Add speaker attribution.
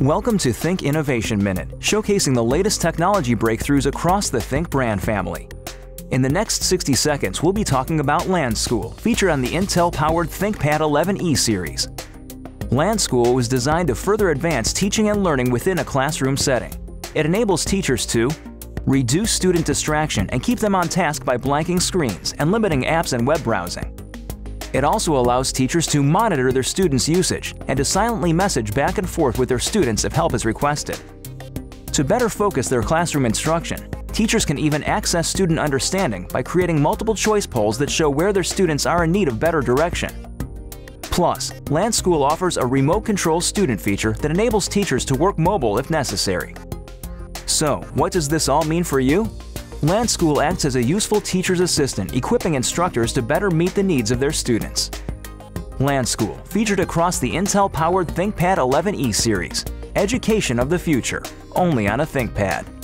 Speaker 1: Welcome to Think Innovation Minute, showcasing the latest technology breakthroughs across the Think brand family. In the next 60 seconds, we'll be talking about LanSchool, featured on the Intel-powered ThinkPad 11e series. LanSchool was designed to further advance teaching and learning within a classroom setting. It enables teachers to reduce student distraction and keep them on task by blanking screens and limiting apps and web browsing. It also allows teachers to monitor their students' usage and to silently message back and forth with their students if help is requested. To better focus their classroom instruction, teachers can even access student understanding by creating multiple choice polls that show where their students are in need of better direction. Plus, LanSchool offers a remote control student feature that enables teachers to work mobile if necessary. So, what does this all mean for you? LanSchool acts as a useful teacher's assistant, equipping instructors to better meet the needs of their students. LanSchool, featured across the Intel-powered ThinkPad 11e series. Education of the future, only on a ThinkPad.